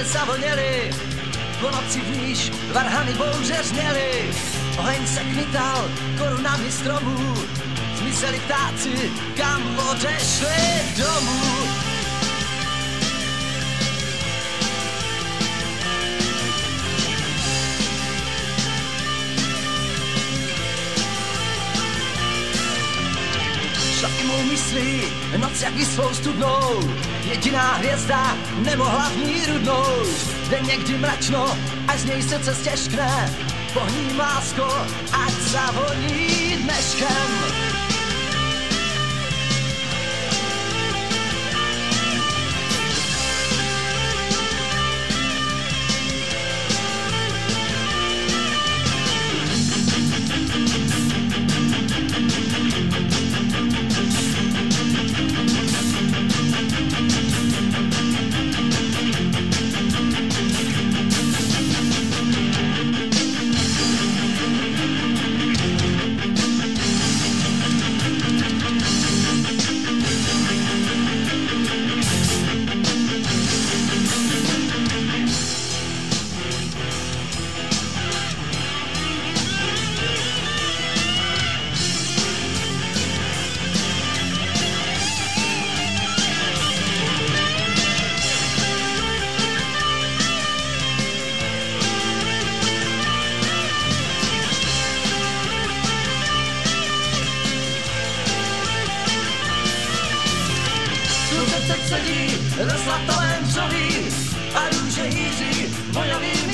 zavoněly, po noci blíž varhany bouře zněly, oheň se kmital korunami stromů, zmizeli ptáci, kam odešli domů. Mou myslí, noc jak svou studnou, jediná hvězda nemohla v ní rudnout. Jde někdy mračno, až z něj srdce stěžkne, pohní lásko, ať zavoní dneškem. Slunce sedí, zlatovém dřoví a růže jíří, bojový